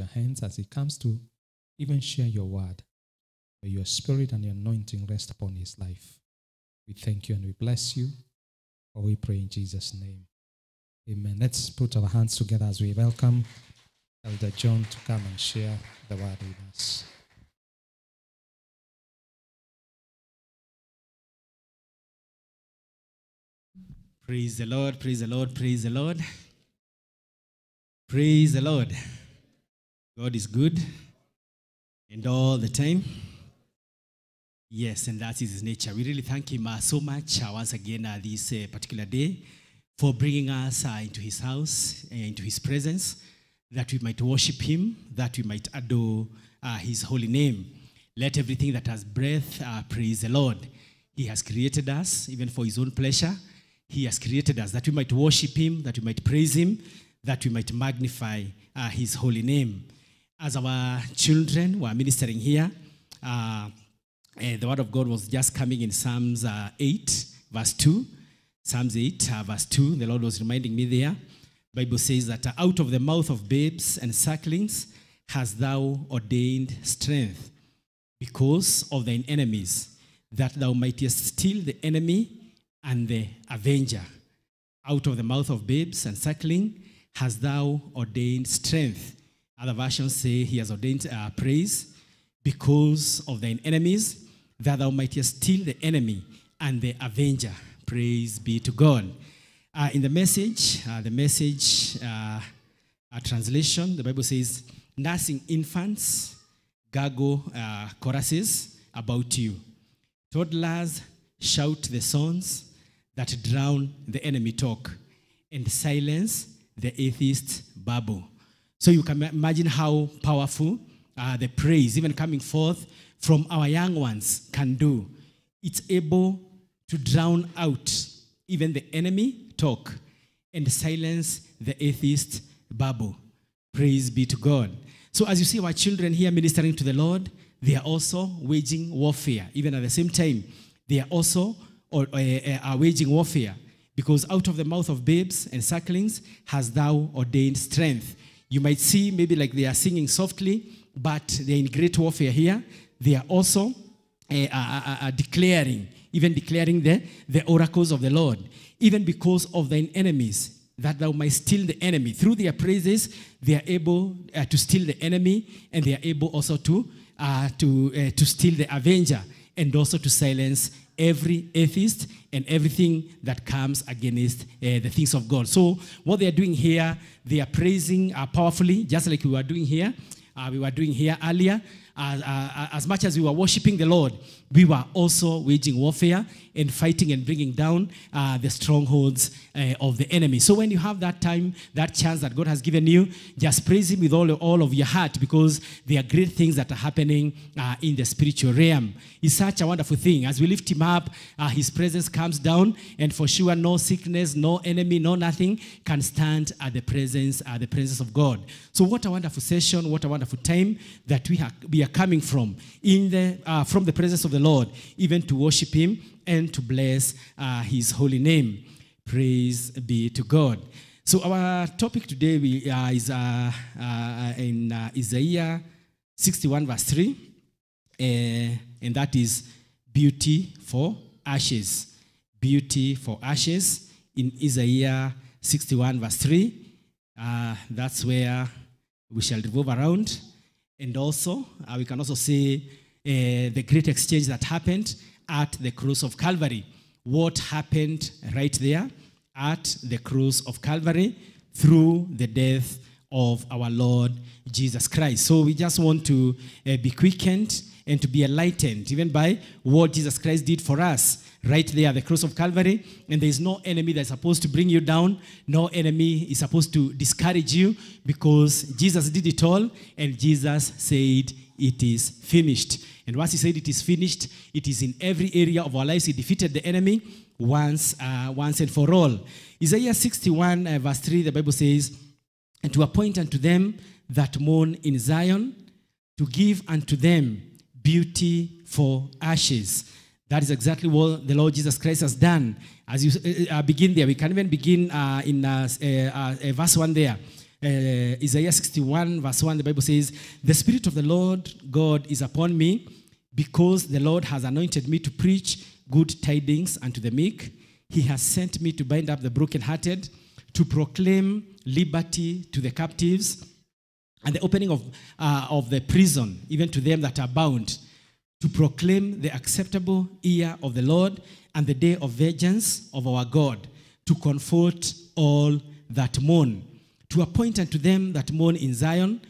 your hands as he comes to even share your word. May your spirit and your anointing rest upon his life. We thank you and we bless you. For we pray in Jesus' name. Amen. Let's put our hands together as we welcome Elder John to come and share the word with us. Praise the Lord, praise the Lord, praise the Lord. Praise the Lord. God is good and all the time. Yes, and that is his nature. We really thank him uh, so much uh, once again uh, this uh, particular day for bringing us uh, into his house, uh, into his presence, that we might worship him, that we might adore his holy name. Let everything that has breath praise the Lord. He has created us even for his own pleasure. He has created us that we might worship him, that we might praise him, that we might magnify his holy name. As our children were ministering here, uh, uh, the word of God was just coming in Psalms uh, 8, verse 2. Psalms 8, uh, verse 2. The Lord was reminding me there. Bible says that uh, out of the mouth of babes and sucklings hast thou ordained strength because of thine enemies, that thou mightest steal the enemy and the avenger. Out of the mouth of babes and suckling hast thou ordained strength. Other versions say he has ordained uh, praise because of thine enemies, that thou mightest steal the enemy and the avenger. Praise be to God. Uh, in the message, uh, the message uh, uh, translation, the Bible says, nursing infants gargle uh, choruses about you. Toddlers shout the songs that drown the enemy talk and silence the atheist babble. So you can imagine how powerful uh, the praise, even coming forth from our young ones, can do. It's able to drown out even the enemy talk and silence the atheist babble. Praise be to God. So, as you see our children here ministering to the Lord, they are also waging warfare. Even at the same time, they are also or, uh, uh, are waging warfare because out of the mouth of babes and sucklings has thou ordained strength. You might see maybe like they are singing softly, but they're in great warfare here. They are also uh, are, are declaring, even declaring the, the oracles of the Lord, even because of thine enemies, that thou might steal the enemy. Through their praises, they are able uh, to steal the enemy, and they are able also to, uh, to, uh, to steal the avenger, and also to silence every atheist and everything that comes against uh, the things of God. So, what they are doing here, they are praising uh, powerfully, just like we were doing here. Uh, we were doing here earlier. Uh, uh, as much as we were worshiping the Lord, we were also waging warfare and fighting and bringing down uh, the strongholds uh, of the enemy. So when you have that time, that chance that God has given you, just praise Him with all, all of your heart because there are great things that are happening uh, in the spiritual realm. It's such a wonderful thing. As we lift Him up, His presence comes down, and for sure, no sickness, no enemy, no nothing can stand at the presence, at the presence of God. So what a wonderful session! What a wonderful time that we, ha- we are coming from in the uh, from the presence of the Lord, even to worship Him and to bless uh, His holy name. Praise be to God. So our topic today we, uh, is uh, uh, in uh, Isaiah 61 verse 3, uh, and that is beauty for ashes. Beauty for ashes in Isaiah 61 verse 3. Uh, that's where we shall revolve around. And also, uh, we can also see uh, the great exchange that happened at the cross of Calvary. What happened right there at the cross of Calvary through the death of our Lord Jesus Christ. So we just want to uh, be quickened and to be enlightened even by what Jesus Christ did for us right there at the cross of Calvary. And there is no enemy that's supposed to bring you down, no enemy is supposed to discourage you because Jesus did it all and Jesus said, It is finished. And once he said it is finished, it is in every area of our lives. He defeated the enemy once, uh, once and for all. Isaiah 61, uh, verse 3, the Bible says, And to appoint unto them that mourn in Zion, to give unto them beauty for ashes. That is exactly what the Lord Jesus Christ has done. As you uh, uh, begin there, we can even begin uh, in uh, uh, uh, verse 1 there. Isaiah 61, verse 1, the Bible says, The Spirit of the Lord God is upon me because the Lord has anointed me to preach good tidings unto the meek. He has sent me to bind up the brokenhearted, to proclaim liberty to the captives, and the opening of, of the prison, even to them that are bound, to proclaim the acceptable year of the Lord and the day of vengeance of our God, to comfort all that mourn, to appoint unto them that mourn in Zion,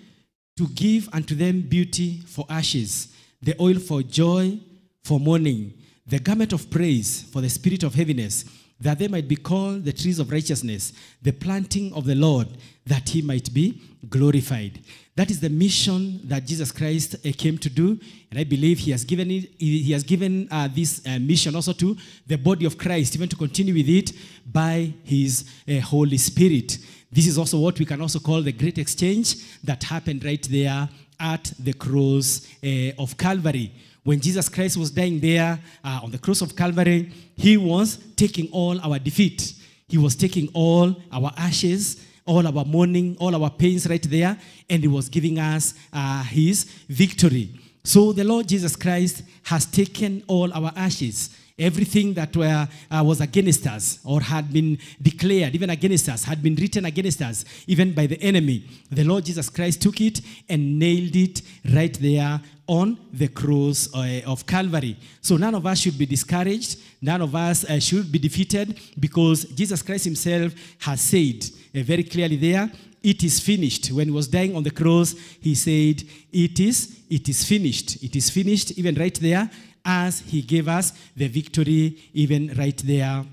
to give unto them beauty for ashes, the oil for joy for mourning, the garment of praise for the spirit of heaviness, that they might be called the trees of righteousness, the planting of the Lord, that he might be glorified. That is the mission that Jesus Christ uh, came to do, and I believe he has given it, he has given uh, this uh, mission also to the body of Christ, even to continue with it by his uh, Holy Spirit. This is also what we can also call the great exchange that happened right there at the cross uh, of Calvary. When Jesus Christ was dying there uh, on the cross of Calvary, he was taking all our defeat. He was taking all our ashes, all our mourning, all our pains right there, and he was giving us uh, his victory. So the Lord Jesus Christ has taken all our ashes. Everything that were, uh, was against us or had been declared, even against us, had been written against us, even by the enemy. The Lord Jesus Christ took it and nailed it right there on the cross uh, of Calvary. So none of us should be discouraged. None of us uh, should be defeated because Jesus Christ himself has said uh, very clearly there, it is finished. When he was dying on the cross, he said, it is, it is finished. It is finished, even right there, as he gave us the victory, even right there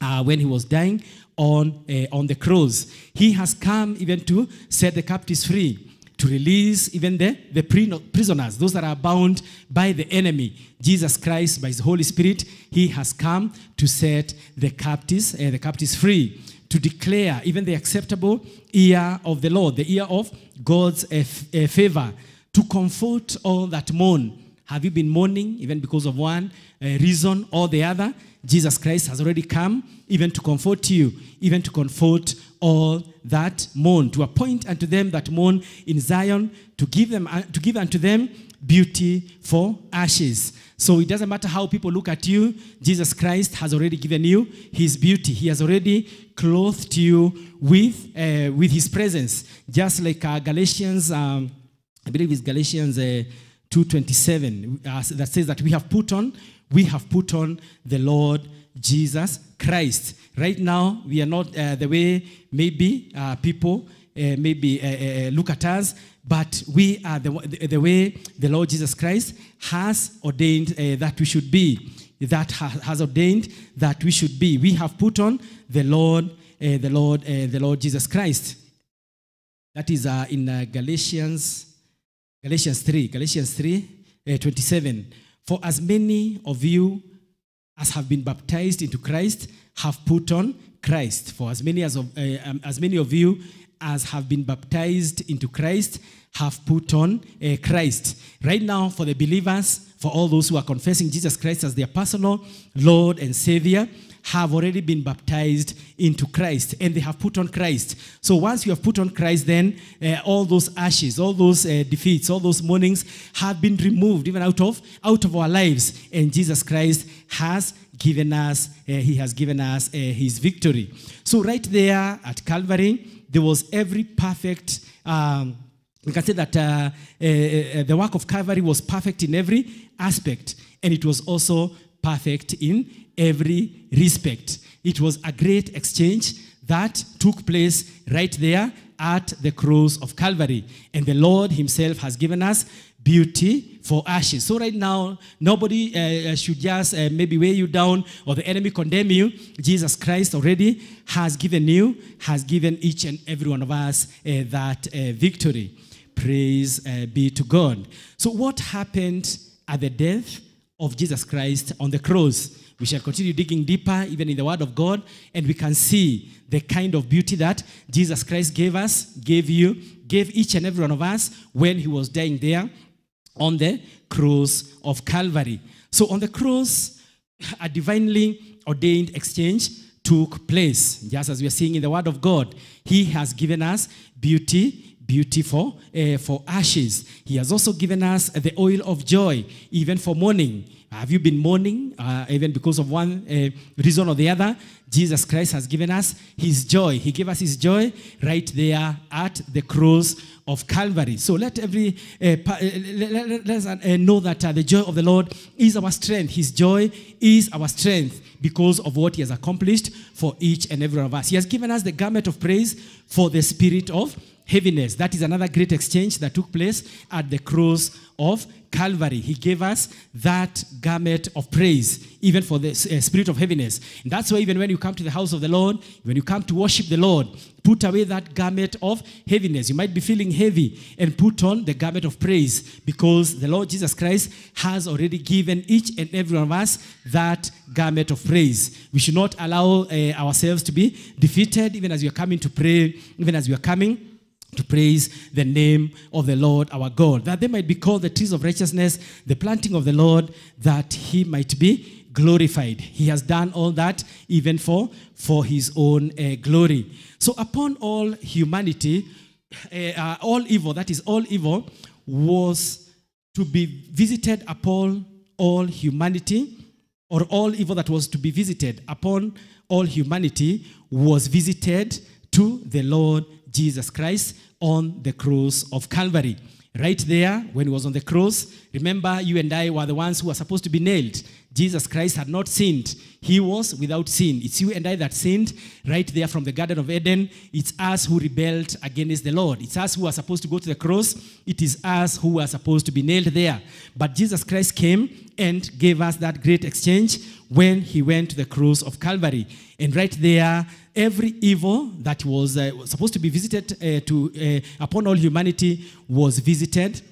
uh, when he was dying on, uh, on the cross. He has come even to set the captives free to release even the, the prisoners, those that are bound by the enemy. Jesus Christ, by his Holy Spirit, he has come to set the captives, uh, the captives free, to declare even the acceptable ear of the Lord, the ear of God's uh, uh, favor, to comfort all that mourn. Have you been mourning even because of one uh, reason or the other? Jesus Christ has already come even to comfort you, even to comfort all that mourn, to appoint unto them that mourn in Zion, to give them uh, to give unto them beauty for ashes. So it doesn't matter how people look at you, Jesus Christ has already given you his beauty. He has already clothed you with, uh, with his presence. Just like uh, Galatians, um, I believe it's Galatians uh, 2.27, uh, that says that we have put on, we have put on the Lord Jesus Christ. Right now, we are not uh, the way maybe uh, people uh, maybe uh, uh, look at us, but we are the, the, way the Lord Jesus Christ has ordained that we should be. That ha- has ordained that we should be. We have put on the Lord, the Lord, the Lord Jesus Christ. That is in Galatians, Galatians 3, Galatians 3, uh, 27. For as many of you as have been baptized into Christ have put on Christ. For as many as of, uh, um, as many of you as have been baptized into Christ have put on uh, Christ. Right now, for the believers, for all those who are confessing Jesus Christ as their personal Lord and Savior, have already been baptized into Christ and they have put on Christ. So once you have put on Christ, then uh, all those ashes, all those uh, defeats, all those mournings have been removed even out of out of our lives. And Jesus Christ has given us, uh, He has given us uh, His victory. So right there at Calvary, there was every perfect. Um, we can say that uh, uh, uh, the work of Calvary was perfect in every aspect, and it was also perfect in every respect. It was a great exchange that took place right there at the cross of Calvary. And the Lord Himself has given us beauty for ashes. So, right now, nobody uh, should just uh, maybe weigh you down or the enemy condemn you. Jesus Christ already has given you, has given each and every one of us uh, that uh, victory. Praise uh, be to God. So, what happened at the death of Jesus Christ on the cross? We shall continue digging deeper, even in the Word of God, and we can see the kind of beauty that Jesus Christ gave us, gave you, gave each and every one of us when He was dying there on the cross of Calvary. So, on the cross, a divinely ordained exchange took place. Just as we are seeing in the Word of God, He has given us beauty, beauty for, uh, for ashes. He has also given us the oil of joy, even for mourning. Have you been mourning, uh, even because of one uh, reason or the other? Jesus Christ has given us His joy. He gave us His joy right there at the cross of Calvary. So let every uh, uh, let, let- us know that uh, the joy of the Lord is our strength. His joy is our strength because of what He has accomplished for each and every one of us. He has given us the garment of praise for the spirit of heaviness. That is another great exchange that took place at the cross of Calvary. He gave us that garment of praise, even for the uh, spirit of heaviness. And that's why, even when you come to the house of the Lord, when you come to worship the Lord, put away that garment of heaviness. You might be feeling heavy and put on the garment of praise because the Lord Jesus Christ has already given each and every one of us that garment of praise. We should not allow uh, ourselves to be defeated, even as we are coming to pray, even as we are coming to praise the name of the Lord our God, that they might be called the trees of righteousness, the planting of the Lord, that he might be glorified. He has done all that even for, for his own uh, glory. So, upon all humanity, uh, uh, all evil, that is, all evil, was to be visited upon all humanity, or all evil that was to be visited upon all humanity was visited to the Lord Jesus Christ on the cross of Calvary. Right there, when he was on the cross, remember, you and I were the ones who were supposed to be nailed. Jesus Christ had not sinned. He was without sin. It's you and I that sinned right there from the Garden of Eden. It's us who rebelled against the Lord. It's us who are supposed to go to the cross. It is us who are supposed to be nailed there. But Jesus Christ came and gave us that great exchange when he went to the cross of Calvary. And right there, every evil that was uh, supposed to be visited uh, to uh, upon all humanity was visited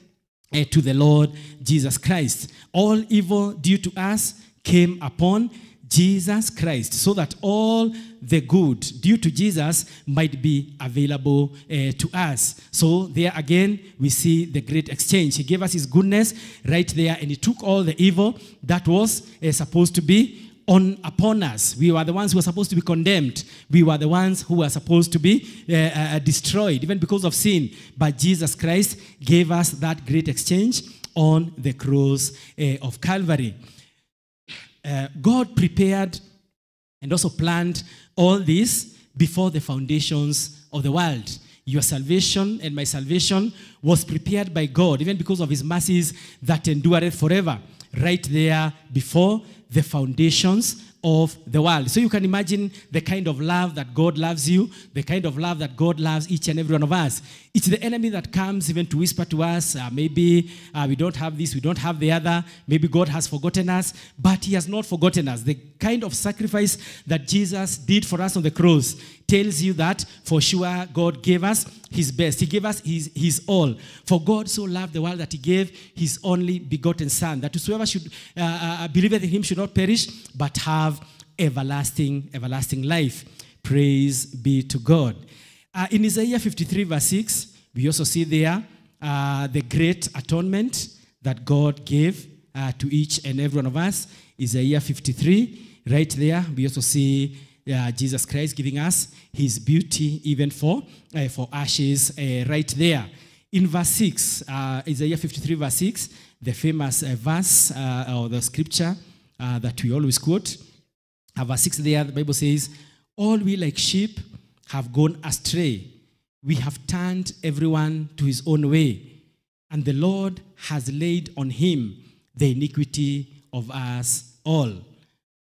to the Lord Jesus Christ. All evil due to us came upon Jesus Christ, so that all the good due to Jesus might be available uh, to us. So, there again, we see the great exchange. He gave us His goodness right there, and He took all the evil that was uh, supposed to be on upon us. We were the ones who were supposed to be condemned. We were the ones who were supposed to be uh, uh, destroyed, even because of sin. But Jesus Christ gave us that great exchange on the cross uh, of Calvary. Uh, God prepared and also planned all this before the foundations of the world. Your salvation and my salvation was prepared by God, even because of his mercies that endureth forever, right there before the foundations of the world. So you can imagine the kind of love that God loves you, the kind of love that God loves each and every one of us. It's the enemy that comes even to whisper to us, uh, maybe uh, we don't have this, we don't have the other, maybe God has forgotten us, but He has not forgotten us. The kind of sacrifice that Jesus did for us on the cross tells you that for sure God gave us His best. He gave us His, his all. For God so loved the world that He gave His only begotten Son, that whosoever should uh, uh, believeth in Him should not perish, but have everlasting, everlasting life. Praise be to God. Uh, in Isaiah 53, verse 6, we also see there uh, the great atonement that God gave uh, to each and every one of us. Isaiah 53, right there, we also see uh, Jesus Christ giving us his beauty even for, uh, for ashes uh, right there. In verse 6, uh, Isaiah 53, verse 6, the famous uh, verse uh, or the scripture that we always quote, verse 6 there, the Bible says, All we like sheep have gone astray. We have turned everyone to his own way, and the Lord has laid on him the iniquity of us all.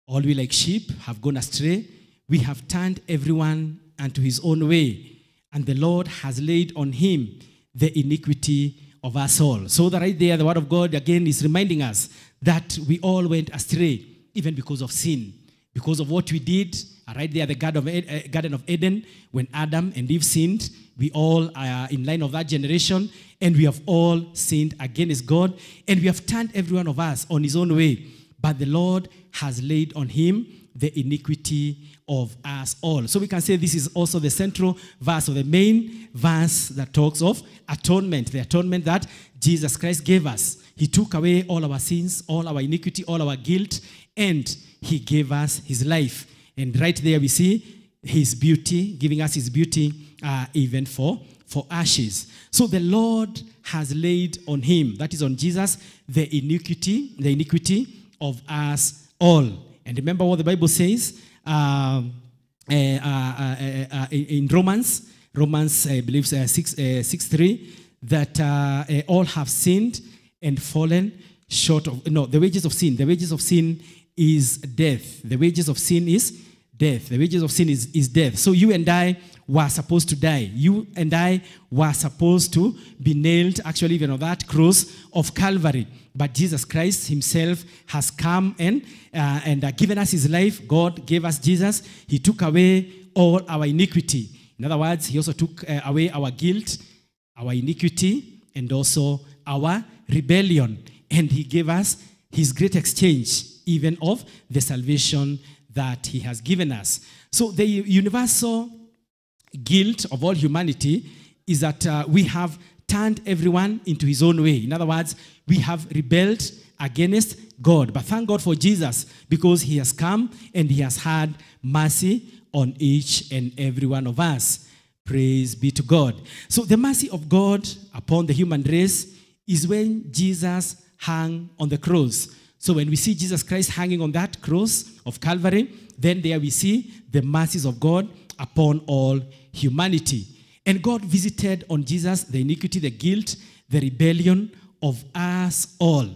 All we like sheep have gone astray. We have turned everyone unto his own way, and the Lord has laid on him the iniquity of us all. So that right there, the word of God again is reminding us that we all went astray, even because of sin, because of what we did. uh, Right there, the uh, Garden of Eden, when Adam and Eve sinned, we all are in line of that generation, and we have all sinned against God, and we have turned every one of us on his own way. But the Lord has laid on him the iniquity of us all. So we can say this is also the central verse or the main verse that talks of atonement, the atonement that Jesus Christ gave us. He took away all our sins, all our iniquity, all our guilt, and he gave us his life. And right there we see his beauty, giving us his beauty uh, even for, for ashes. So the Lord has laid on him, that is on Jesus, the iniquity, the iniquity of us all. And remember what the Bible says um, uh, uh, uh, uh, in Romans, Romans, I believe, uh, 6, uh, 6 3, that uh, all have sinned and fallen short of, no, the wages of sin. The wages of sin is death. The wages of sin is death. The wages of sin is, is death. So you and I were supposed to die. You and I were supposed to be nailed, actually, even on that cross of Calvary. But Jesus Christ Himself has come and, uh, and uh, given us His life. God gave us Jesus. He took away all our iniquity. In other words, He also took uh, away our guilt, our iniquity, and also our rebellion. And He gave us His great exchange, even of the salvation that He has given us. So the universal guilt of all humanity is that uh, we have turned everyone into his own way. In other words, we have rebelled against God. But thank God for Jesus because he has come and he has had mercy on each and every one of us. Praise be to God. So, the mercy of God upon the human race is when Jesus hung on the cross. So, when we see Jesus Christ hanging on that cross of Calvary, then there we see the mercies of God upon all humanity. And God visited on Jesus the iniquity, the guilt, the rebellion of us all,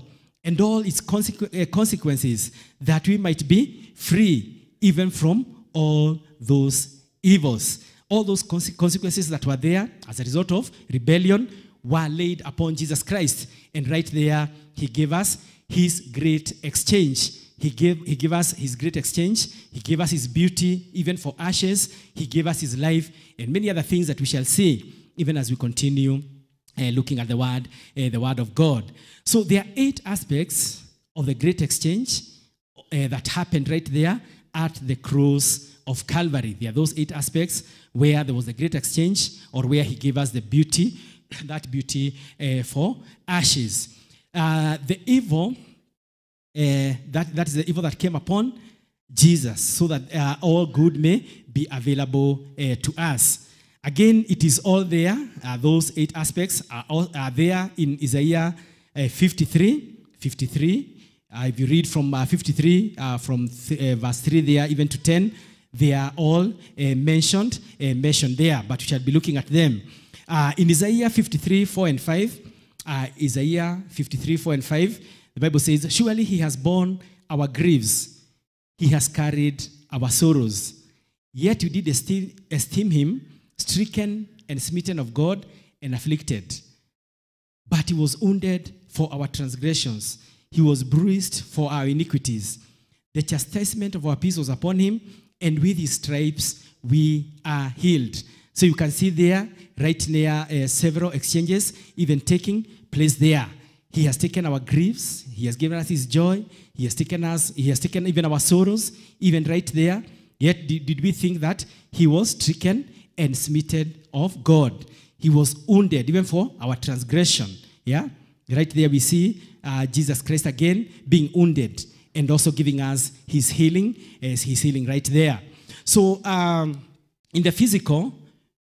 and all its consequ- uh, consequences, that we might be free even from all those evils. All those conse- consequences that were there as a result of rebellion were laid upon Jesus Christ. And right there, he gave us his great exchange. He gave, he gave us his great exchange. He gave us his beauty, even for ashes. He gave us his life, and many other things that we shall see, even as we continue uh, looking at the word, uh, the word of God. So there are eight aspects of the great exchange uh, that happened right there at the cross of Calvary. There are those eight aspects where there was the great exchange, or where he gave us the beauty, that beauty uh, for ashes. Uh, the evil uh, that, that is the evil that came upon Jesus, so that uh, all good may be available uh, to us. Again, it is all there. Uh, those eight aspects are, all, are there in Isaiah uh, 53. 53. Uh, if you read from uh, 53, uh, from verse 3 there, even to 10, they are all mentioned, mentioned there, but we shall be looking at them. In Isaiah 53, 4 and 5, uh, Isaiah 53, 4 and 5, the Bible says, Surely he has borne our griefs, he has carried our sorrows. Yet you did esteem, esteem him stricken and smitten of God and afflicted. But he was wounded for our transgressions, he was bruised for our iniquities. The chastisement of our peace was upon him, and with his stripes we are healed. So you can see there, right near uh, several exchanges, even taking place there. He has taken our griefs, he has given us his joy, he has taken us, he has taken even our sorrows, even right there. Yet did, did we think that he was stricken and smitten of God? He was wounded even for our transgression. Yeah? Right there we see uh, Jesus Christ again being wounded and also giving us his healing as his healing right there. So um, in the physical,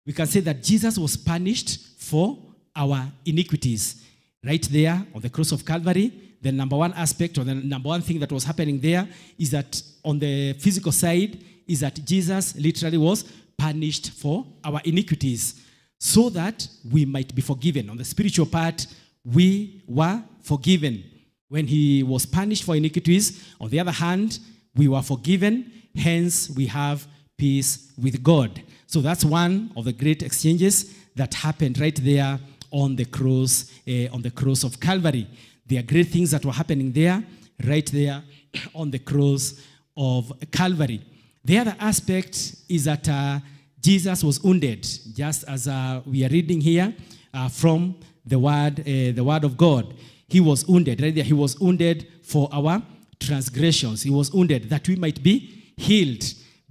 we can say that Jesus was punished for our iniquities. Right there on the cross of Calvary, the number one aspect or the number one thing that was happening there is that on the physical side, is that Jesus literally was punished for our iniquities so that we might be forgiven. On the spiritual part, we were forgiven. When he was punished for iniquities, on the other hand, we were forgiven, hence, we have peace with God. So that's one of the great exchanges that happened right there on the cross, uh, on the cross of Calvary. There are great things that were happening there, right there on the cross of Calvary. The other aspect is that uh, Jesus was wounded, just as uh, we are reading here uh, from the word, uh, the word of God. He was wounded, right there. He was wounded for our transgressions. He was wounded that we might be healed.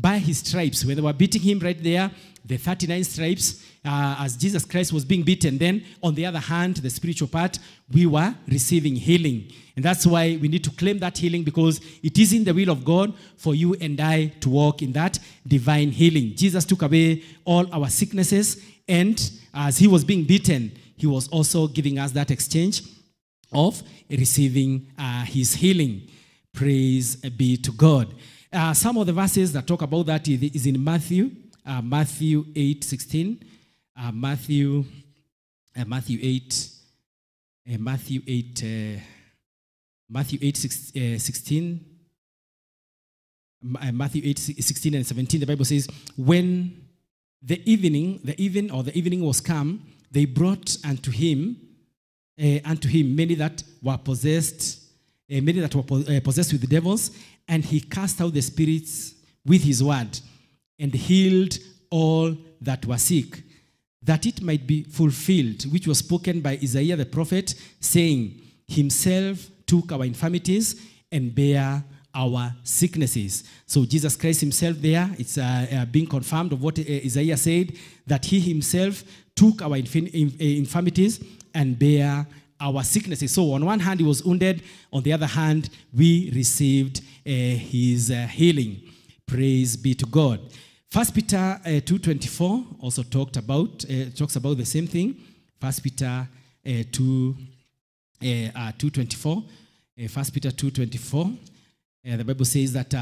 By his stripes. When they were beating him right there, the 39 stripes, uh, as Jesus Christ was being beaten, then on the other hand, the spiritual part, we were receiving healing. And that's why we need to claim that healing because it is in the will of God for you and I to walk in that divine healing. Jesus took away all our sicknesses, and as he was being beaten, he was also giving us that exchange of receiving uh, his healing. Praise be to God. Uh, some of the verses that talk about that is in Matthew, uh, Matthew 8 16, uh, Matthew, uh, Matthew 8, uh, Matthew 8, uh, Matthew 8 six, uh, 16, uh, Matthew 8 16 and 17. The Bible says, When the evening, the even or the evening was come, they brought unto him unto him many that were possessed, many that were po- possessed with the devils, and he cast out the spirits with his word, and healed all that were sick, that it might be fulfilled, which was spoken by Isaiah the prophet, saying, Himself took our infirmities and bare our sicknesses. So Jesus Christ Himself, there, it's uh, uh, being confirmed of what uh, Isaiah said, that He Himself took our infin- in- uh, infirmities and bear our sicknesses. So on one hand, He was wounded. On the other hand, we received uh, His uh, healing. Praise be to God. First Peter uh, 2.24 also talked about, uh, talks about the same thing. First Peter uh, 2, uh, uh, 2.24. Uh, First Peter 2.24. Uh, the Bible says that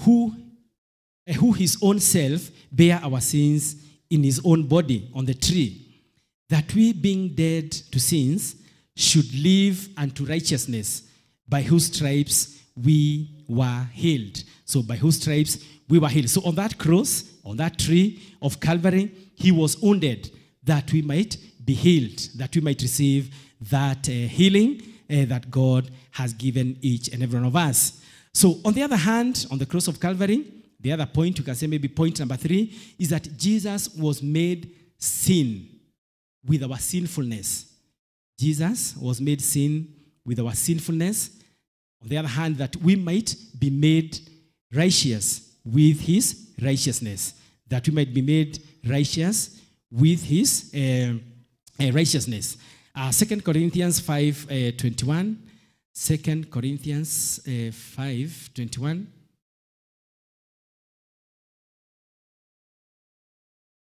who, who his own self bear our sins in his own body on the tree, that we being dead to sins should live unto righteousness, by whose stripes we were healed. So by whose stripes we were healed. So on that cross, on that tree of Calvary, he was wounded that we might be healed, that we might receive that uh, healing uh, that God has given each and every one of us. So, on the other hand, on the cross of Calvary, the other point, you can say maybe point number three, is that Jesus was made sin with our sinfulness. Jesus was made sin with our sinfulness. On the other hand, that we might be made righteous with his righteousness. That we might be made righteous with his uh, uh, righteousness. Uh, 2 Corinthians 5 uh, 21. 2 Corinthians uh, 5 21.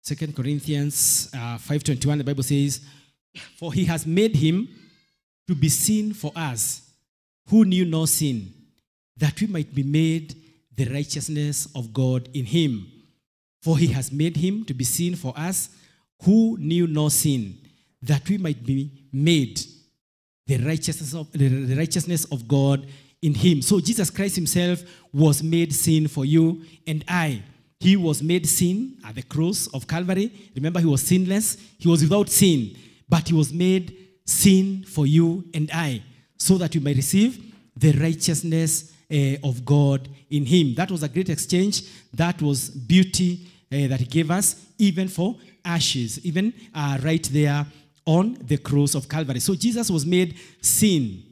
2 Corinthians uh, 5.21, the Bible says, For he has made him to be sin for us, who knew no sin, that we might be made the righteousness of God in him. For he has made him to be sin for us, who knew no sin, that we might be made the righteousness of, the, righteousness of God in him. So Jesus Christ himself was made sin for you and I. He was made sin at the cross of Calvary. Remember, he was sinless. He was without sin, but he was made sin for you and I, so that you may receive the righteousness uh, of God in him. That was a great exchange. That was beauty uh, that he gave us, even for ashes, even uh, right there on the cross of Calvary. So Jesus was made sin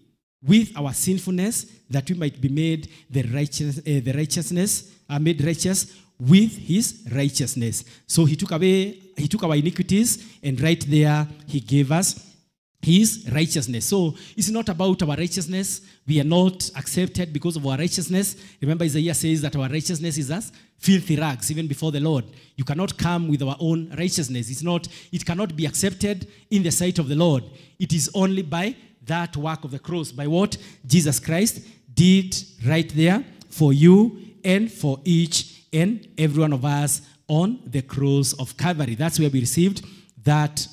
with our sinfulness, that we might be made the righteous, uh, the righteousness, uh, made righteous with his righteousness. So he took away, he took our iniquities, and right there he gave us his righteousness. So it's not about our righteousness. We are not accepted because of our righteousness. Remember, Isaiah says that our righteousness is as filthy rags, even before the Lord. You cannot come with our own righteousness. It's not, it cannot be accepted in the sight of the Lord. It is only by that work of the cross, by what Jesus Christ did right there for you and for each and every one of us on the cross of Calvary. That's where we received that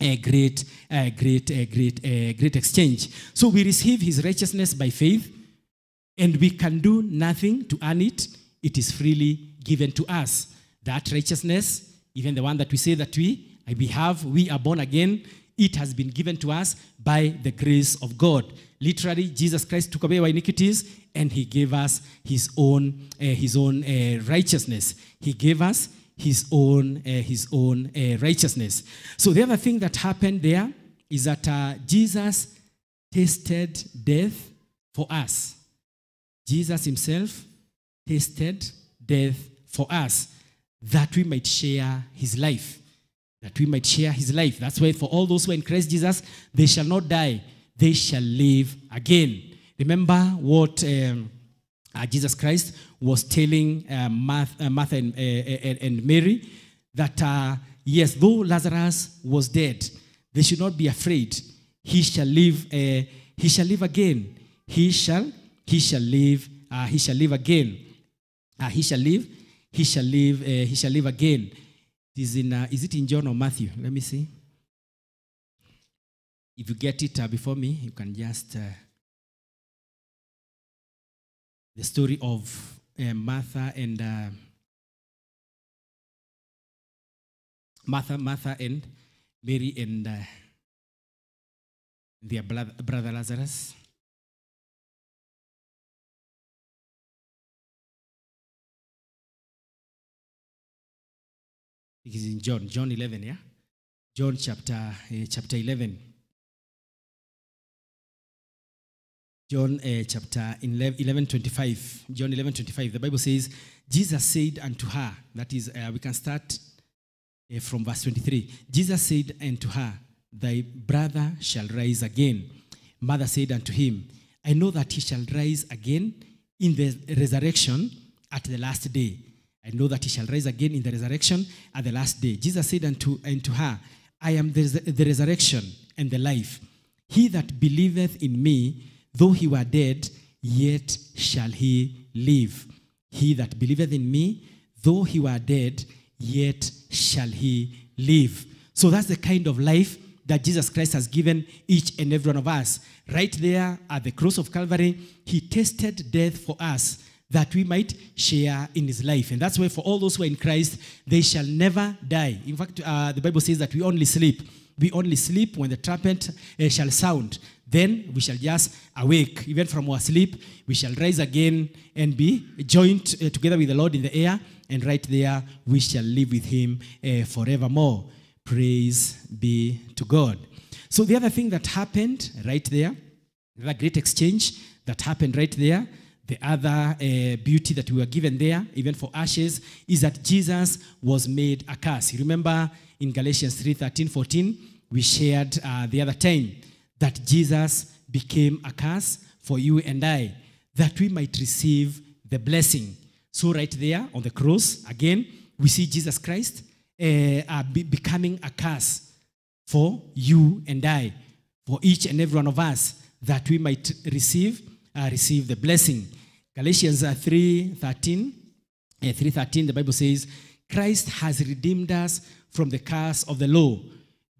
a great, a great, a great, a great exchange. So we receive his righteousness by faith, and we can do nothing to earn it. It is freely given to us. That righteousness, even the one that we say that we, we have, we are born again, it has been given to us by the grace of God. Literally, Jesus Christ took away our iniquities and he gave us his own, uh, his own uh, righteousness. He gave us his own, uh, his own uh, righteousness. So the other thing that happened there is that uh, Jesus tasted death for us. Jesus himself tasted death for us that we might share his life. That we might share his life. That's why for all those who are in Christ Jesus, they shall not die, they shall live again. Remember what um, uh, Jesus Christ was telling uh, Martha, uh, Martha and, uh, and, and Mary that, uh, yes, though Lazarus was dead, they should not be afraid. He shall live, uh, he shall live again. He shall, he shall live, uh, he shall live again. Uh, he shall live, he shall live, uh, he shall live again. It is, in, uh, is it in John or Matthew? Let me see. If you get it uh, before me, you can just. Uh, the story of uh, Martha and uh, Martha, Martha and Mary and uh, their brother, brother Lazarus. It is in John, John 11, yeah? John chapter, uh, chapter 11. John uh, chapter 11, 11, 25. John 11, 25. The Bible says, Jesus said unto her, that is, uh, we can start from verse 23. Jesus said unto her, Thy brother shall rise again. Martha said unto him, I know that he shall rise again in the resurrection at the last day. I know that he shall rise again in the resurrection at the last day. Jesus said unto, unto her, I am the, the resurrection and the life. He that believeth in me, though he were dead, yet shall he live. He that believeth in me, though he were dead, yet shall he live. So that's the kind of life that Jesus Christ has given each and every one of us. Right there at the cross of Calvary, he tasted death for us that we might share in his life. And that's why for all those who are in Christ, they shall never die. In fact, uh, the Bible says that we only sleep. We only sleep when the trumpet uh, shall sound. Then we shall just awake. Even from our sleep, we shall rise again and be joined uh, together with the Lord in the air. And right there, we shall live with him uh, forevermore. Praise be to God. So, the other thing that happened right there, the great exchange that happened right there, the other uh, beauty that we were given there, even for ashes, is that Jesus was made a curse. You remember in Galatians 3 13, 14, we shared uh, the other time that Jesus became a curse for you and I, that we might receive the blessing. So, right there on the cross, again, we see Jesus Christ uh, uh, be becoming a curse for you and I, for each and every one of us, that we might receive uh, receive the blessing. Galatians uh, 3 13, uh, 3 13, the Bible says, Christ has redeemed us from the curse of the law,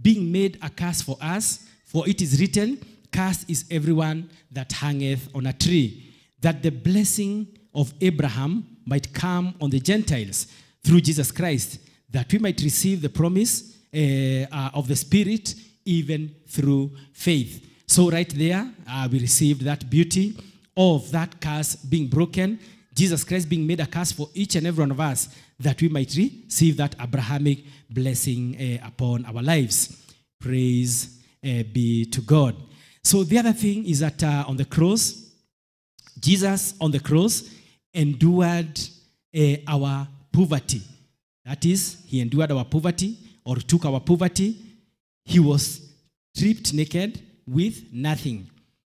being made a curse for us, for it is written, Cursed is everyone that hangeth on a tree, that the blessing of Abraham might come on the Gentiles through Jesus Christ, that we might receive the promise uh, uh, of the Spirit even through faith. So, right there, uh, we received that beauty of that curse being broken, Jesus Christ being made a curse for each and every one of us, that we might receive that Abrahamic blessing uh, upon our lives. Praise uh, be to God. So, the other thing is that uh, on the cross, Jesus on the cross endured uh, our poverty. That is, he endured our poverty or took our poverty. He was stripped naked with nothing.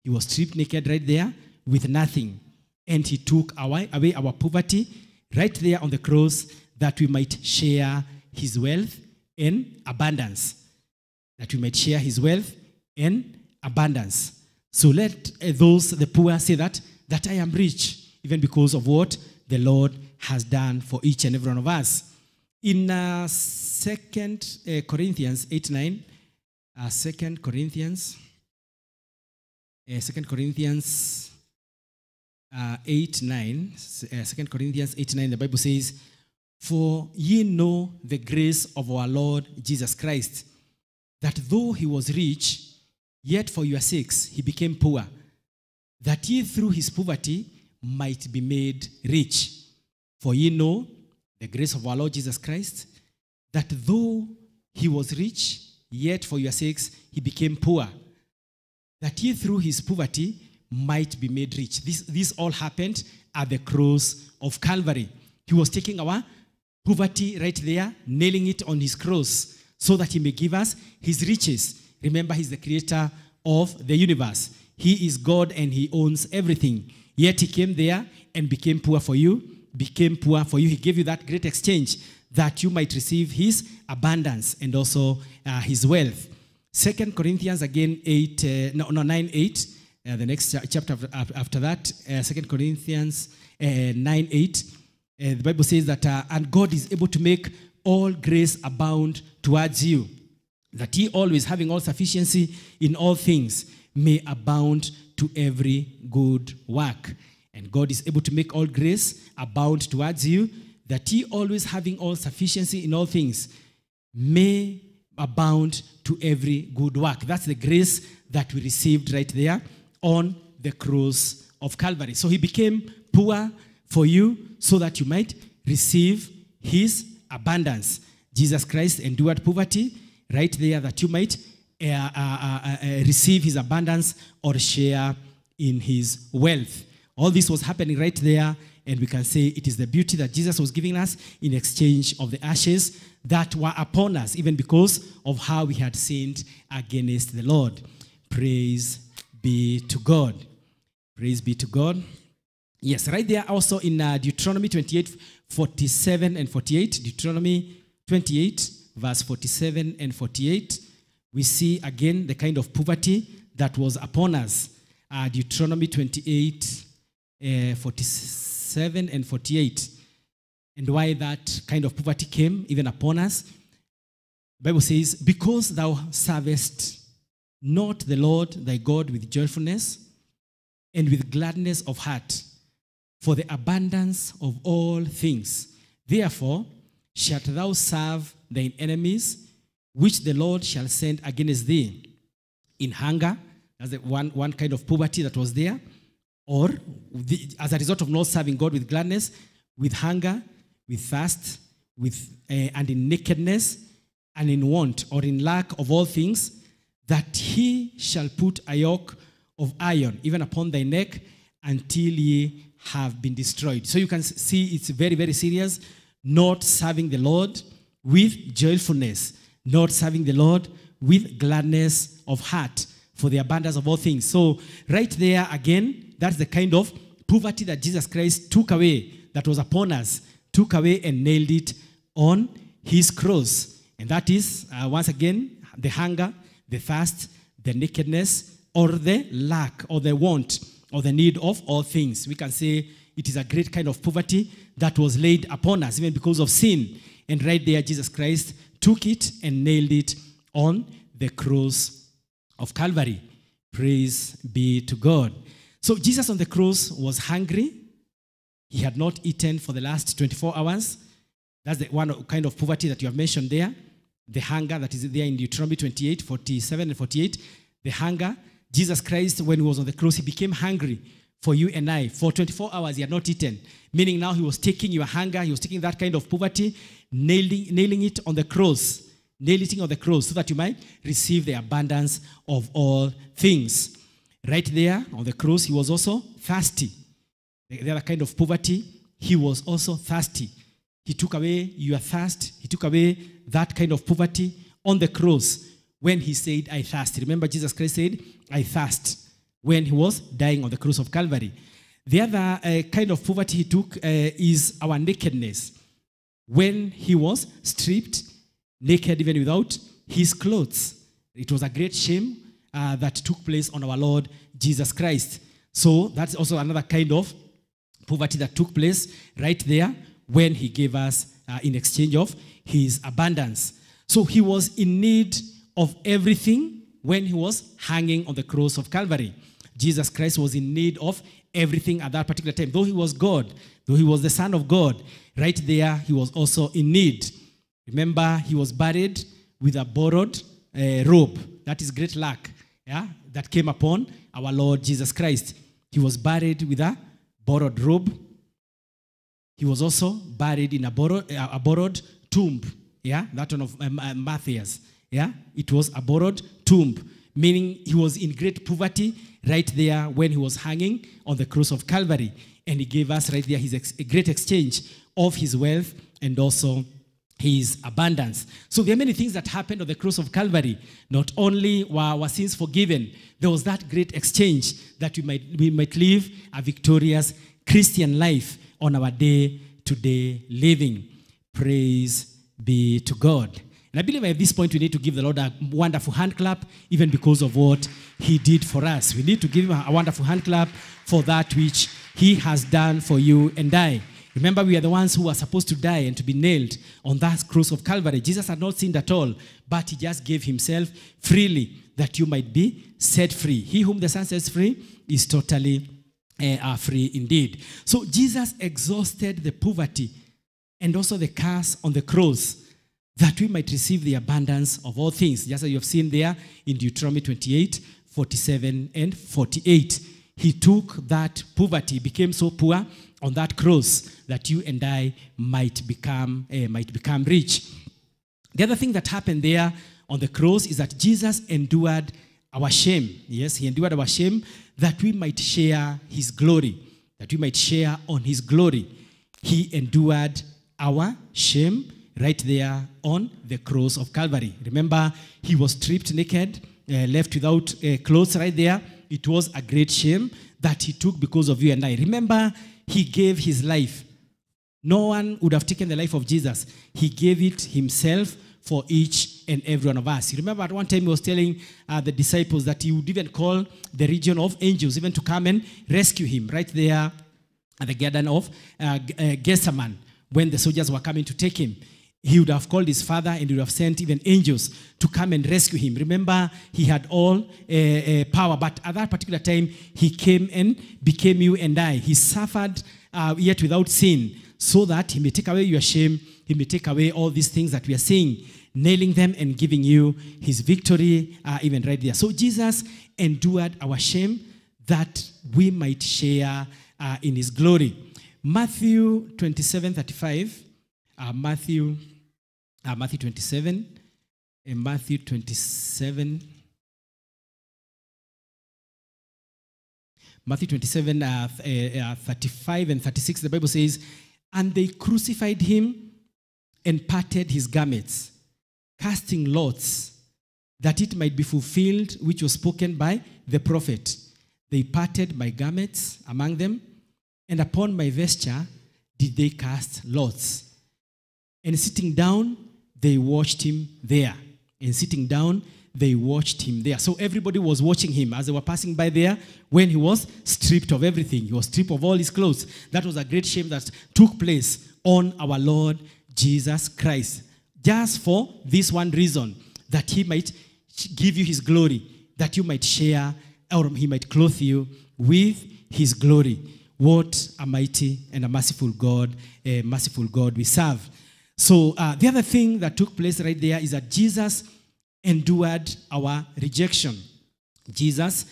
He was stripped naked right there with nothing. And he took away, away our poverty right there on the cross that we might share his wealth in abundance. That we might share his wealth in abundance. So let uh, those, the poor, say that, that I am rich, even because of what the Lord has done for each and every one of us. In uh, 2 uh, Corinthians 8 9, uh, 2 Corinthians, uh, 2 Corinthians uh, 8 9, uh, 2 Corinthians 8 9, the Bible says, For ye know the grace of our Lord Jesus Christ, that though he was rich, yet for your sakes he became poor, that ye through his poverty might be made rich. For ye know the grace of our Lord Jesus Christ, that though he was rich, yet for your sakes he became poor, that he through his poverty might be made rich. This, this all happened at the cross of Calvary. He was taking our poverty right there, nailing it on his cross so that he may give us his riches. Remember, he's the creator of the universe. He is God and he owns everything. Yet he came there and became poor for you, became poor for you. He gave you that great exchange that you might receive his abundance and also uh, his wealth. Second Corinthians again 8, uh, no, no, 9, 8. Uh, the next chapter after, that, uh, Second Corinthians uh, 9, 8. Uh, the Bible says that, uh, and God is able to make all grace abound towards you, that he always having all sufficiency in all things may abound to every good work. And God is able to make all grace abound towards you, that he always having all sufficiency in all things may abound to every good work. That's the grace that we received right there on the cross of Calvary. So he became poor for you so that you might receive his abundance. Jesus Christ endured poverty right there that you might uh, uh, uh, uh, receive his abundance or share in his wealth. All this was happening right there, and we can say it is the beauty that Jesus was giving us in exchange of the ashes that were upon us, even because of how we had sinned against the Lord. Praise be to God. Praise be to God. Yes, right there also in uh, Deuteronomy 28, 47 and 48. Deuteronomy 28, verse 47 and 48. We see again the kind of poverty that was upon us. Uh, Deuteronomy 28, uh, 47 and 48. And why that kind of poverty came even upon us. The Bible says, Because thou servest not the Lord thy God with joyfulness and with gladness of heart, for the abundance of all things. Therefore shalt thou serve thine enemies, which the Lord shall send against thee in hunger. That's the one, one kind of poverty that was there. Or the, as a result of not serving God with gladness, with hunger, with thirst, with, uh, and in nakedness, and in want, or in lack of all things, that he shall put a yoke of iron even upon thy neck until ye have been destroyed. So you can see it's very, very serious. Not serving the Lord with joyfulness, not serving the Lord with gladness of heart for the abundance of all things. So, right there again, that's the kind of poverty that Jesus Christ took away, that was upon us, took away and nailed it on his cross. And that is, uh, once again, the hunger, the thirst, the nakedness, or the lack, or the want, or the need of all things. We can say it is a great kind of poverty that was laid upon us, even because of sin. And right there, Jesus Christ took it and nailed it on the cross of Calvary. Praise be to God. So, Jesus on the cross was hungry. He had not eaten for the last 24 hours. That's the one kind of poverty that you have mentioned there. The hunger that is there in Deuteronomy 28, 47 and 48. The hunger. Jesus Christ, when he was on the cross, he became hungry for you and I. For 24 hours, he had not eaten. Meaning now he was taking your hunger, he was taking that kind of poverty, nailing, nailing it on the cross, nailing it on the cross so that you might receive the abundance of all things. Right there on the cross, he was also thirsty. The other kind of poverty, he was also thirsty. He took away your thirst, he took away that kind of poverty on the cross when he said, I thirst. Remember, Jesus Christ said, I thirst when he was dying on the cross of Calvary. The other uh, kind of poverty he took uh, is our nakedness. When he was stripped, naked, even without his clothes. It was a great shame uh, that took place on our Lord Jesus Christ. So that's also another kind of poverty that took place right there when he gave us uh, in exchange of his abundance. So he was in need of everything when he was hanging on the cross of Calvary. Jesus Christ was in need of everything at that particular time. Though he was God, though he was the Son of God, right there he was also in need. Remember, he was buried with a borrowed uh, robe. That is great luck, yeah, that came upon our Lord Jesus Christ. He was buried with a borrowed robe. He was also buried in a borrowed, a borrowed tomb. Yeah, that one of um, uh, Matthias. Yeah, it was a borrowed tomb, meaning he was in great poverty right there when he was hanging on the cross of Calvary. and he gave us right there his ex- a great exchange of his wealth and also his abundance. So there are many things that happened on the cross of Calvary. Not only were our sins forgiven, there was that great exchange that we might, we might live a victorious Christian life on our day to day living. Praise be to God. And I believe at this point we need to give the Lord a wonderful hand clap, even because of what He did for us. We need to give Him a wonderful hand clap for that which He has done for you and I. Remember, we are the ones who are supposed to die and to be nailed on that cross of Calvary. Jesus had not sinned at all, but He just gave Himself freely that you might be set free. He whom the Son sets free is totally uh, are free indeed. So Jesus exhausted the poverty and also the curse on the cross that we might receive the abundance of all things. Just as you have seen there in Deuteronomy 28, 47, and 48. He took that poverty, became so poor on that cross that you and I might become, uh, might become rich. The other thing that happened there on the cross is that Jesus endured our shame. Yes, he endured our shame that we might share his glory, that we might share on his glory. He endured our shame right there on the cross of Calvary. Remember, he was stripped naked, uh, left without uh, clothes right there. It was a great shame that he took because of you and I. Remember, he gave his life. No one would have taken the life of Jesus. He gave it himself for each and every one of us. You remember at one time he was telling uh, the disciples that he would even call the region of angels even to come and rescue him right there at the garden of uh, uh, Gethsemane when the soldiers were coming to take him. He would have called his father and would have sent even angels to come and rescue him. Remember, he had all uh, uh, power, but at that particular time, he came and became you and I. He suffered uh, yet without sin so that he may take away your shame, he may take away all these things that we are seeing, nailing them and giving you his victory, uh, even right there. So Jesus endured our shame that we might share uh, in his glory. Matthew 27 35, uh, Matthew, uh, Matthew 27, and Matthew 27. Matthew 27, uh, uh, uh, 35 and 36, the Bible says, And they crucified him and parted his garments, casting lots, that it might be fulfilled which was spoken by the prophet. They parted my garments among them, and upon my vesture did they cast lots. And sitting down, they watched him there. And sitting down, they watched him there. So everybody was watching him as they were passing by there when he was stripped of everything. He was stripped of all his clothes. That was a great shame that took place on our Lord Jesus Christ. Just for this one reason that he might give you his glory, that you might share, or he might clothe you with his glory. What a mighty and a merciful God, a merciful God we serve. So uh, the other thing that took place right there is that Jesus endured our rejection. Jesus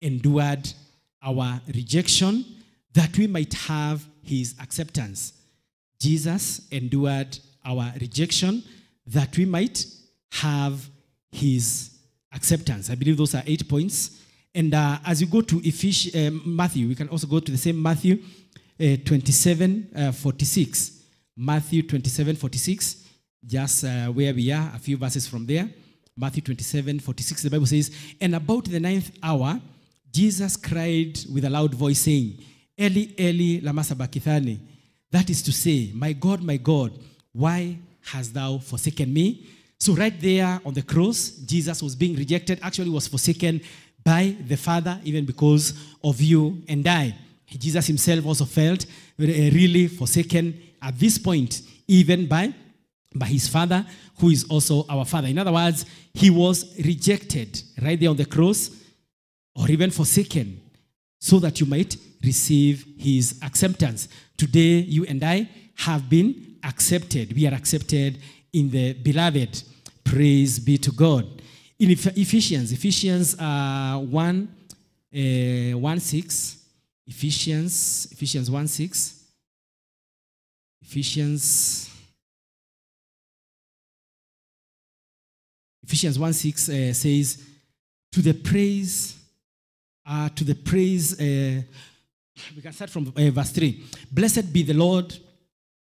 endured our rejection that we might have his acceptance. Jesus endured our rejection that we might have his acceptance. I believe those are eight points. And uh, as you go to Ephes- uh, Matthew, we can also go to the same Matthew uh, 27 uh, 46. Matthew 27 46, just uh, where we are, a few verses from there. Matthew 27 46, the Bible says, And about the ninth hour, Jesus cried with a loud voice, saying, Eli, Eli, lama sabachthani. That is to say, My God, my God, why hast thou forsaken me? So, right there on the cross, Jesus was being rejected, actually, was forsaken by the Father, even because of you and I. Jesus himself also felt uh, really forsaken at this point, even by, by his Father, who is also our Father. In other words, he was rejected right there on the cross, or even forsaken, so that you might receive his acceptance. Today, you and I have been accepted. We are accepted in the beloved. Praise be to God. In Ephesians, Ephesians uh, 1, uh, 1 6, Ephesians, Ephesians 1 6, Ephesians, Ephesians 1 6 uh, says, To the praise, uh, to the praise, uh, we can start from uh, verse 3. Blessed be the Lord,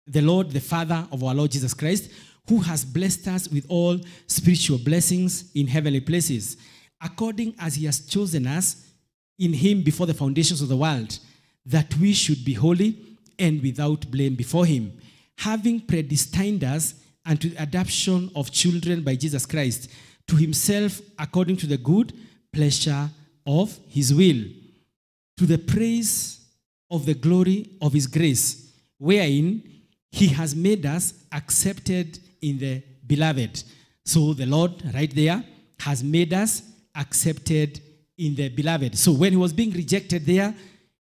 the Lord, the Father of our Lord Jesus Christ, who has blessed us with all spiritual blessings in heavenly places, according as he has chosen us in him before the foundations of the world, that we should be holy and without blame before him, having predestined us unto the adoption of children by Jesus Christ, to himself according to the good pleasure of his will to the praise of the glory of his grace, wherein he has made us accepted in the beloved. So the Lord, right there, has made us accepted in the beloved. So when he was being rejected there,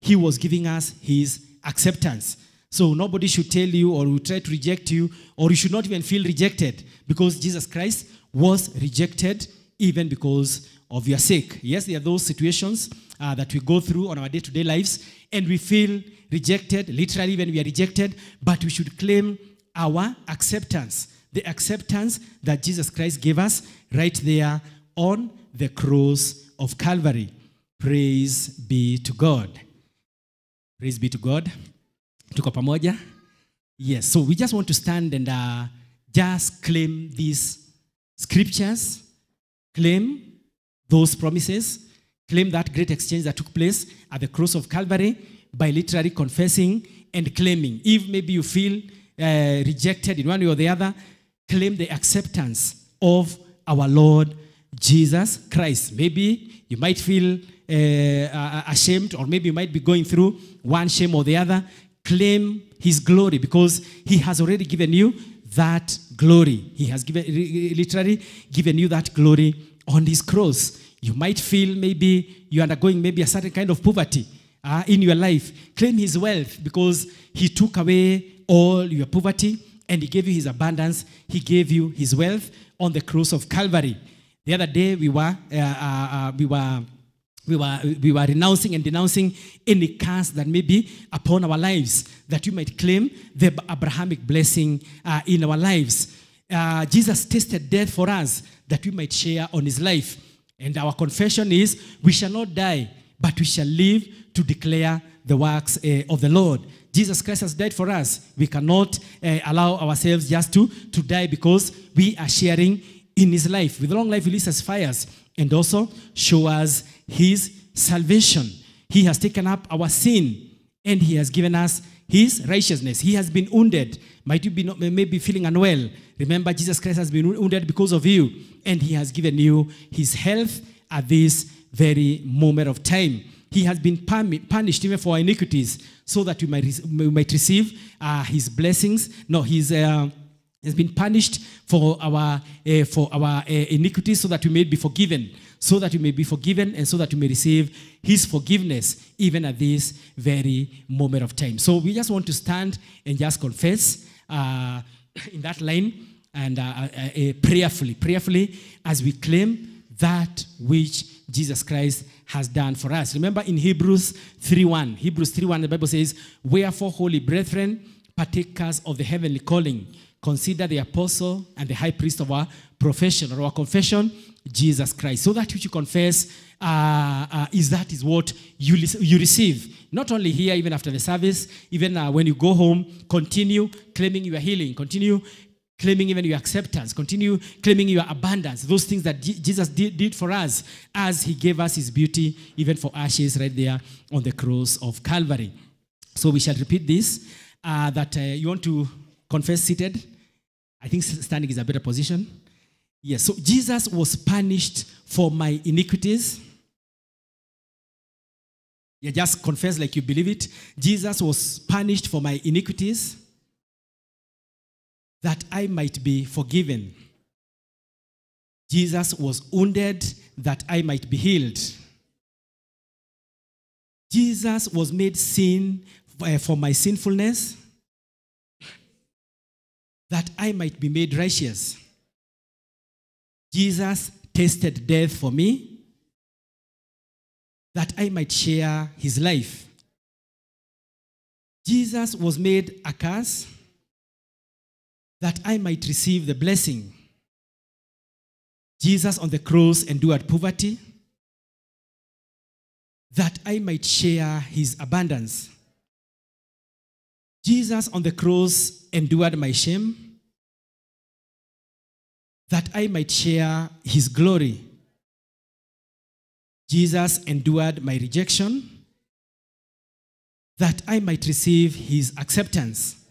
he was giving us his acceptance. So nobody should tell you or will try to reject you, or you should not even feel rejected because Jesus Christ was rejected even because of your sake. Yes, there are those situations uh, that we go through on our day to day lives and we feel rejected, literally, when we are rejected, but we should claim our acceptance. The acceptance that Jesus Christ gave us right there on the cross of Calvary. Praise be to God. Praise be to God. Tuko pamoja? Yes, so we just want to stand and uh, just claim these scriptures, claim those promises, claim that great exchange that took place at the cross of Calvary by literally confessing and claiming. If maybe you feel uh, rejected in one way or the other, claim the acceptance of our Lord Jesus Christ. Maybe you might feel uh, ashamed, or maybe you might be going through one shame or the other. Claim his glory because he has already given you that glory. He has given, literally given you that glory on his cross. You might feel maybe you're undergoing maybe a certain kind of poverty uh, in your life. Claim his wealth because he took away all your poverty and he gave you his abundance. He gave you his wealth on the cross of Calvary. The other day we were, uh, uh, uh we were we were, we were renouncing and denouncing any curse that may be upon our lives, that you might claim the Abrahamic blessing uh, in our lives. Uh, Jesus tasted death for us that we might share on his life. And our confession is we shall not die, but we shall live to declare the works uh, of the Lord. Jesus Christ has died for us. We cannot uh, allow ourselves just to, to die because we are sharing in his life. With long life, he leads us fires and also show us his salvation. He has taken up our sin and he has given us his righteousness. He has been wounded. Might you be not, maybe feeling unwell? Remember, Jesus Christ has been wounded because of you, and he has given you his health at this very moment of time. He has been punished even for our iniquities, so that we might, we might receive uh, his blessings. No, his. Uh, has been punished for our uh, for our uh, iniquities so that we may be forgiven so that you may be forgiven and so that you may receive his forgiveness even at this very moment of time. So we just want to stand and just confess uh, in that line and uh, uh, prayerfully prayerfully as we claim that which jesus christ has done for us. Remember in hebrews 3.1 hebrews 3.1 the bible says wherefore holy brethren partakers of the heavenly calling consider the apostle and the high priest of our profession or our confession, Jesus Christ. So that which you confess uh, uh, is that is what you, you receive. Not only here, even after the service, even uh, when you go home, continue claiming your healing, continue claiming even your acceptance, continue claiming your abundance, those things that Jesus did, did for us as he gave us his beauty, even for ashes right there on the cross of Calvary. So we shall repeat this uh, that uh, you want to confess seated I think standing is a better position. Yes, so Jesus was punished for my iniquities. Yeah, just confess like you believe it. Jesus was punished for my iniquities that I might be forgiven. Jesus was wounded that I might be healed. Jesus was made sin eh, for my sinfulness that I might be made righteous. Jesus tasted death for me that I might share his life. Jesus was made a curse that I might receive the blessing. Jesus on the cross endured poverty that I might share his abundance. Jesus on the cross endured my shame, that I might share his glory. Jesus endured my rejection, that I might receive his acceptance.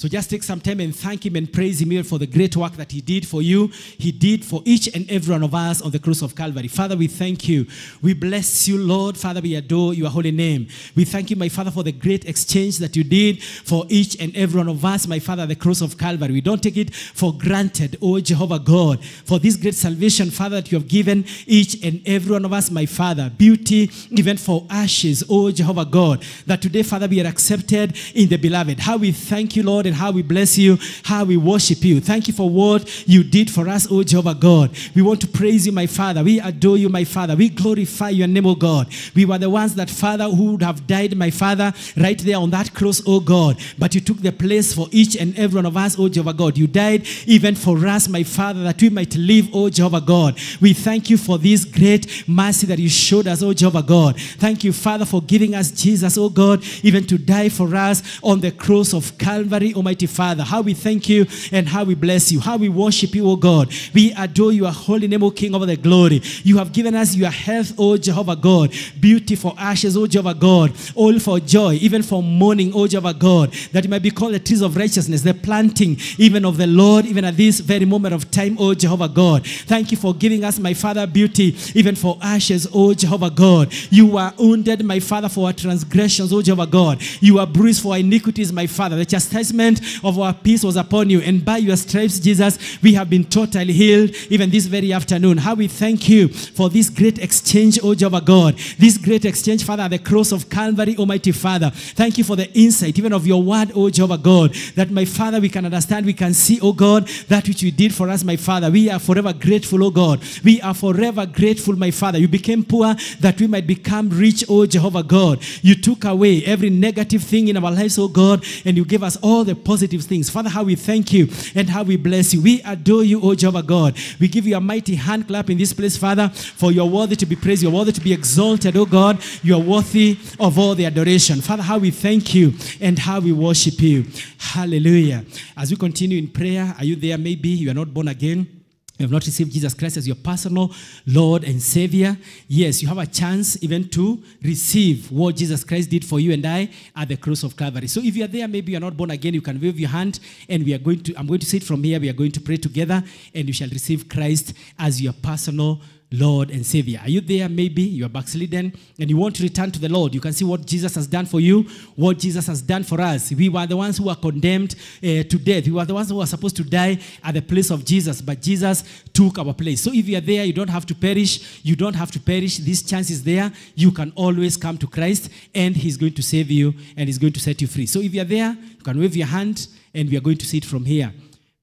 So just take some time and thank him and praise him here for the great work that he did for you. He did for each and every one of us on the cross of Calvary. Father, we thank you. We bless you, Lord. Father, we adore your holy name. We thank you, my Father, for the great exchange that you did for each and every one of us, my Father, the cross of Calvary. We don't take it for granted, oh Jehovah God, for this great salvation, Father, that you have given each and every one of us, my Father. Beauty, even for ashes, oh Jehovah God, that today, Father, we are accepted in the beloved. How we thank you, Lord and how we bless you, how we worship you. Thank you for what you did for us, oh Jehovah God. We want to praise you, my Father. We adore you, my Father. We glorify your name, oh God. We were the ones that, Father, who would have died, my Father, right there on that cross, oh God. But you took the place for each and every one of us, oh Jehovah God. You died even for us, my Father, that we might live, oh Jehovah God. We thank you for this great mercy that you showed us, oh Jehovah God. Thank you, Father, for giving us Jesus, oh God, even to die for us on the cross of Calvary, Almighty Father. How we thank you and how we bless you, how we worship you, oh God. We adore your holy name, O King of the glory. You have given us your health, O Jehovah God. Beauty for ashes, O Jehovah God. All for joy, even for mourning, O Jehovah God. That it might be called the trees of righteousness, the planting even of the Lord, even at this very moment of time, O Jehovah God. Thank you for giving us, my Father, beauty even for ashes, O Jehovah God. You were wounded, my Father, for our transgressions, O Jehovah God. You were bruised for our iniquities, my Father. The chastisement of our peace was upon you. And by your stripes, Jesus, we have been totally healed even this very afternoon. How we thank you for this great exchange, O Jehovah God. This great exchange, Father, at the cross of Calvary, Almighty Father. Thank you for the insight, even of your word, O Jehovah God, that my Father, we can understand, we can see, O God, that which you did for us, my Father. We are forever grateful, O God. We are forever grateful, my Father. You became poor that we might become rich, O Jehovah God. You took away every negative thing in our lives, O God, and you gave us all the positive things. Father, how we thank you and how we bless you. We adore you, O Jehovah God. We give you a mighty hand clap in this place, Father, for you're worthy to be praised. You're worthy to be exalted, O God. You are worthy of all the adoration. Father, how we thank you and how we worship you. Hallelujah. As we continue in prayer, are you there? Maybe you are not born again. You have not received Jesus Christ as your personal Lord and Savior. Yes, you have a chance even to receive what Jesus Christ did for you and I at the cross of Calvary. So if you are there, maybe you are not born again, you can wave your hand and we are going to, I'm going to say it from here, we are going to pray together and you shall receive Christ as your personal Lord and Savior. Are you there? Maybe you are backslidden and you want to return to the Lord. You can see what Jesus has done for you, what Jesus has done for us. We were the ones who were condemned uh, to death. We were the ones who were supposed to die at the place of Jesus, but Jesus took our place. So if you are there, you don't have to perish. You don't have to perish. This chance is there. You can always come to Christ and He's going to save you and He's going to set you free. So if you are there, you can wave your hand and we are going to see it from here.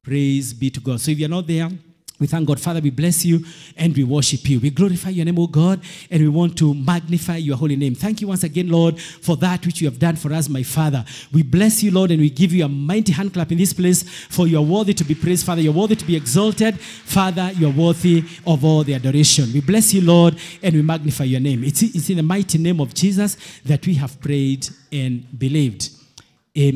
Praise be to God. So if you're not there, we thank God. Father, we bless you and we worship you. We glorify your name, O God, and we want to magnify your holy name. Thank you once again, Lord, for that which you have done for us, my Father. We bless you, Lord, and we give you a mighty hand clap in this place, for you are worthy to be praised, Father. You're worthy to be exalted. Father, you're worthy of all the adoration. We bless you, Lord, and we magnify your name. It's in the mighty name of Jesus that we have prayed and believed. Amen.